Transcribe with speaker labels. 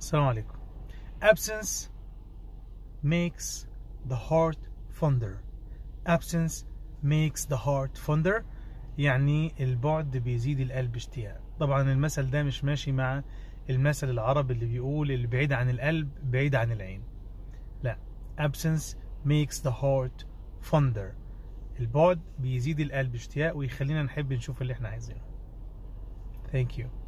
Speaker 1: السلام عليكم. Absence makes the heart fonder. Absence makes the heart fonder. يعني البعد بيزيد القلب اشتياق. طبعا المثل ده مش ماشي مع المثل العربي اللي بيقول اللي بعيد عن القلب بعيد عن العين. لا absence makes the heart fonder. البعد بيزيد القلب اشتياق ويخلينا نحب نشوف اللي إحنا عايزينه. Thank you.